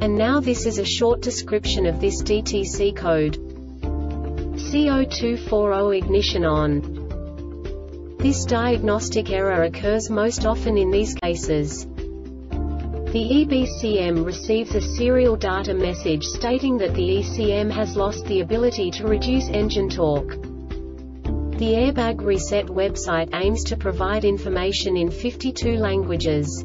And now this is a short description of this DTC code. C0240 ignition on. This diagnostic error occurs most often in these cases. The EBCM receives a serial data message stating that the ECM has lost the ability to reduce engine torque. The Airbag Reset website aims to provide information in 52 languages.